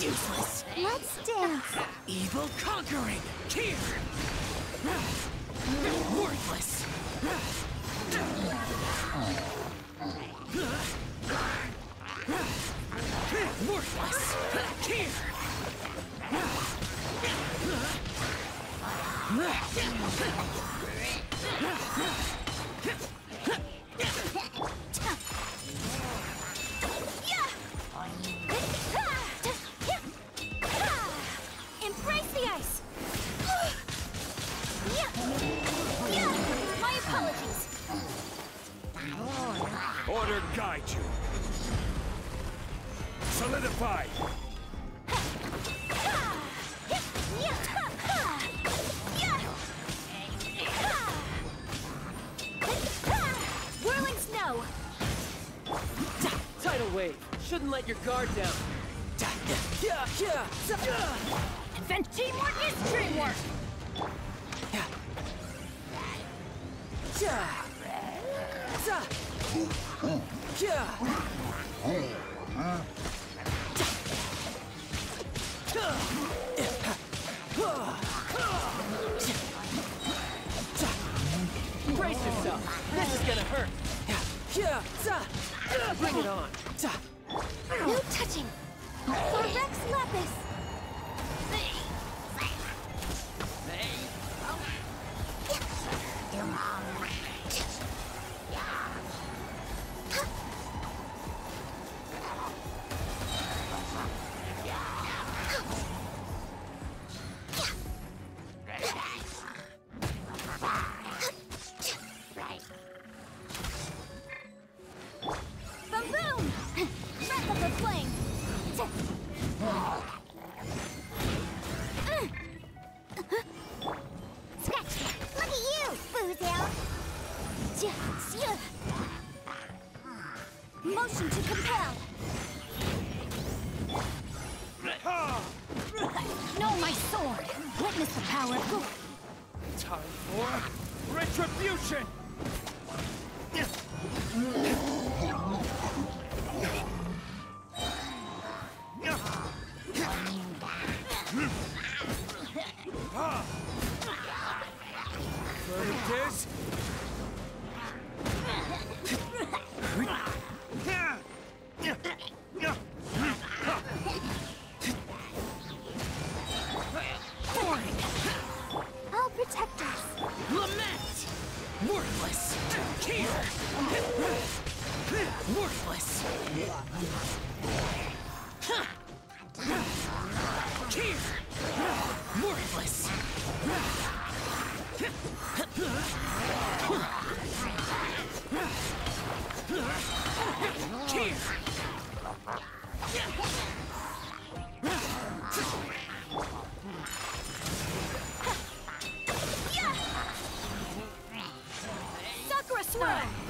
Useless. Let's dance. Evil conquering. Cheers. Worthless. Here. Embrace the ice. My apologies. Order guide you. Solidify. Whirling snow. Tidal wave. Shouldn't let your guard down. Yeah, yeah, yeah. Advent teamwork is dreamwork. Yeah. Yeah. Brace yourself. This is gonna hurt. Bring it on. No touching. For Rex Lapis. Compel! Know my sword! Witness the power of Goof! Time for retribution! Here. Worthless. Here. Worthless. Swirl!